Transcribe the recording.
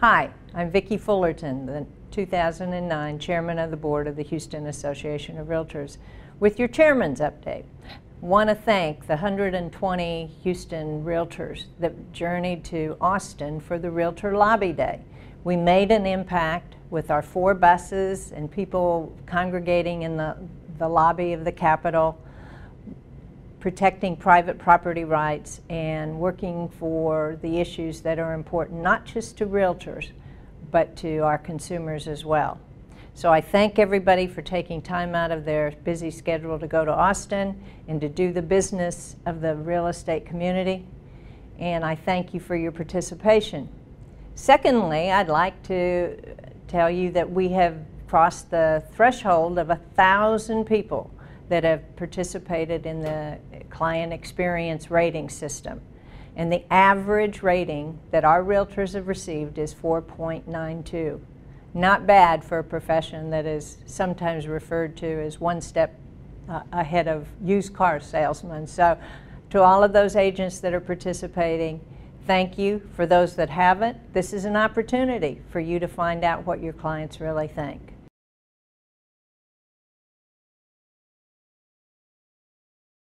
Hi, I'm Vicki Fullerton, the 2009 Chairman of the Board of the Houston Association of Realtors, with your Chairman's update. Want to thank the 120 Houston Realtors that journeyed to Austin for the Realtor Lobby Day. We made an impact with our four buses and people congregating in the, the lobby of the Capitol protecting private property rights and working for the issues that are important not just to realtors but to our consumers as well. So I thank everybody for taking time out of their busy schedule to go to Austin and to do the business of the real estate community. And I thank you for your participation. Secondly, I'd like to tell you that we have crossed the threshold of a thousand people that have participated in the client experience rating system. And the average rating that our realtors have received is 4.92. Not bad for a profession that is sometimes referred to as one step uh, ahead of used car salesmen. So to all of those agents that are participating, thank you. For those that haven't, this is an opportunity for you to find out what your clients really think.